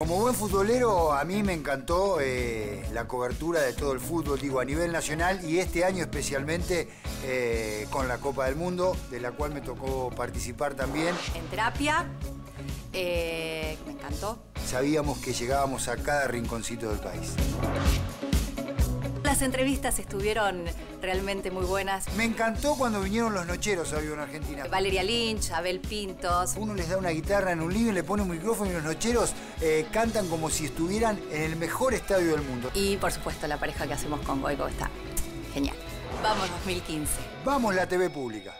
Como buen futbolero, a mí me encantó eh, la cobertura de todo el fútbol, digo, a nivel nacional y este año especialmente eh, con la Copa del Mundo, de la cual me tocó participar también. En terapia, eh, me encantó. Sabíamos que llegábamos a cada rinconcito del país. Las entrevistas estuvieron realmente muy buenas. Me encantó cuando vinieron los nocheros a en Argentina. Valeria Lynch, Abel Pintos. Uno les da una guitarra en un living, le pone un micrófono y los nocheros eh, cantan como si estuvieran en el mejor estadio del mundo. Y por supuesto la pareja que hacemos con Goico está genial. Vamos 2015. Vamos la TV pública.